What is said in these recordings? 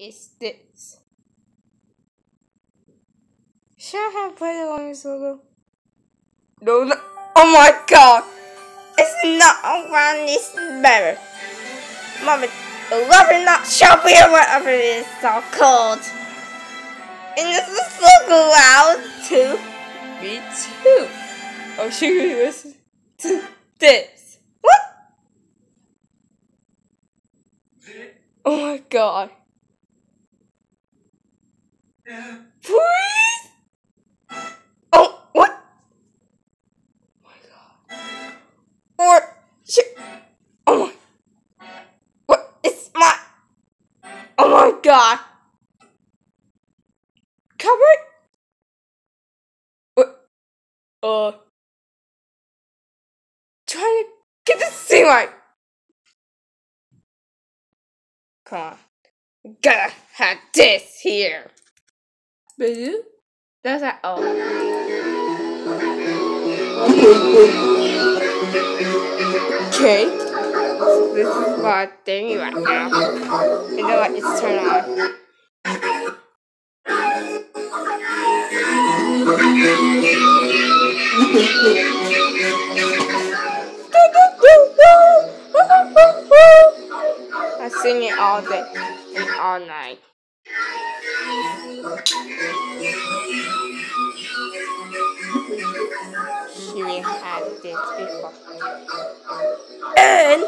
is this? Should I have played it on this logo? No, no. Oh my god! It's not around this better. Mama, love it not shopping or whatever it is so called. And this is so loud too. Me too. Oh, I'll show you this. To this. What? Oh my god. Please? Oh, what? Oh my god. Or, shit. Oh my. What? It's my. Oh my god. Cupboard? What? Uh. Trying to get this thing right. Come on. Gotta have this here. Boo? That's that. Oh. Okay. This is my thing right now. You know what? It's turned on. I sing it all day and all night. We had this before. And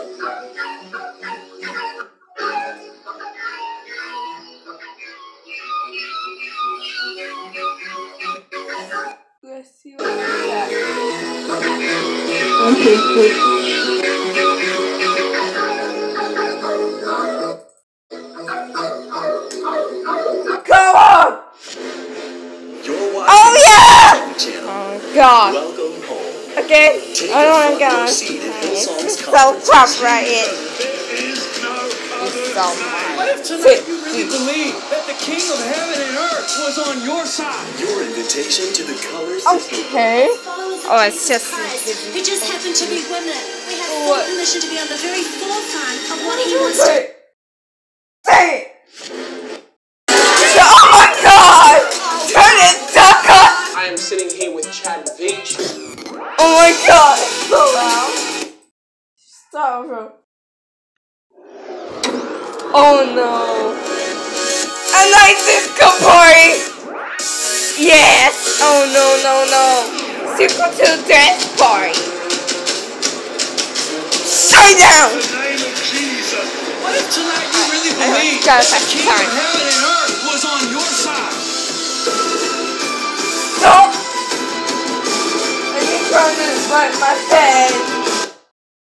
let's see what we got. Come home. Okay, Take I don't want to go. front row seat at Hillsong's It's so conference. tough right here. There is no It's so What if tonight you really believe that the King of Heaven and Earth was on your side? Your invitation to the colors Oh. Okay. Oh, Oh, it's just- We just happen to be women. We have oh, full What? permission to be on the very forefront of what he wants to. Oh my god! It's so loud. Stop, bro. Oh no. A night disco party! Yes! Oh no, no, no. Circle to dance party. Shut down! In the name of Jesus. What if tonight you really believe that pass the the King of time. Heaven and Earth was on your side? Run my bed.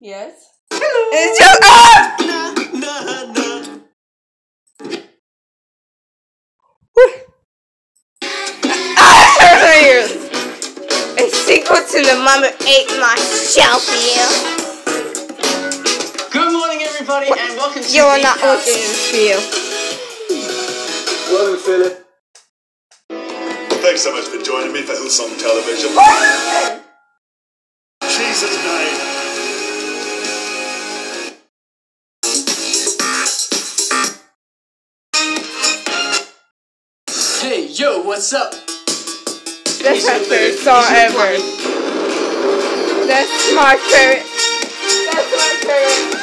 Yes? Hello. It's just ah! Nah, nah. Ah, ears. A sequel to the mama ate my shelf here. Good morning, everybody, and welcome to You are not house. watching this video. Morning, Philip. Thanks so much for joining me for Hillsong Television. Jesus' name. Hey, yo, what's up? That's my favorite song ever. That's my favorite. That's my favorite.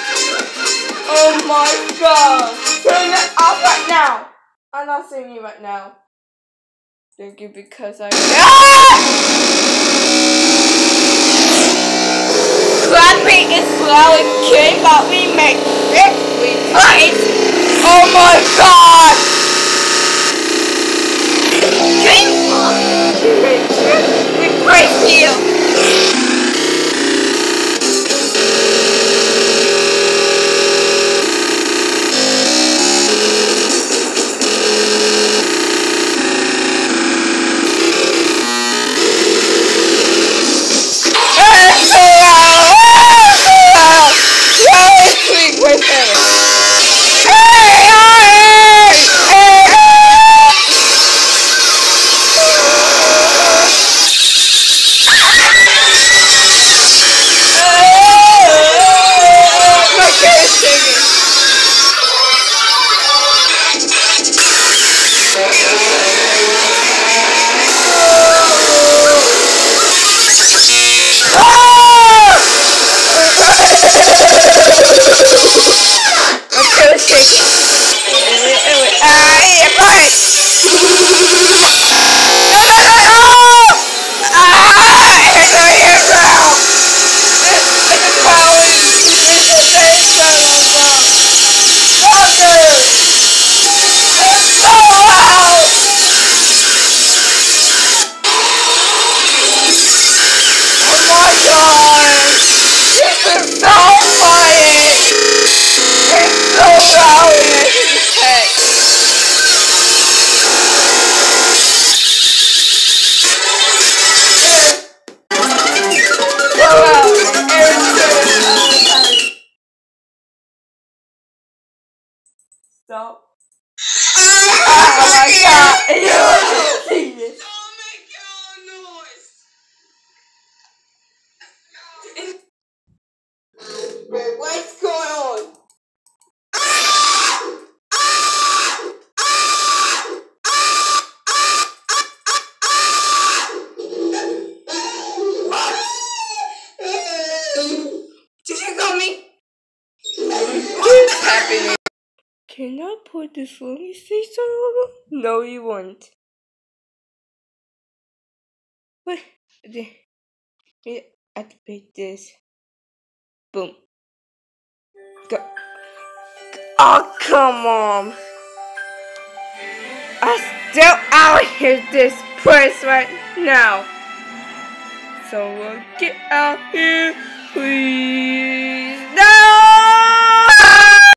Oh my god. Turn it off right now. I'm not singing right now. Thank you because I. Ah! Clapping is kidding, but we make it. Play. Oh my god. Dream on. We Oh Can I put this on your face logo? No, you won't. Wait, the- activate this. Boom. Go. Oh, come on. I still out here this place right now. So uh, get out here, please.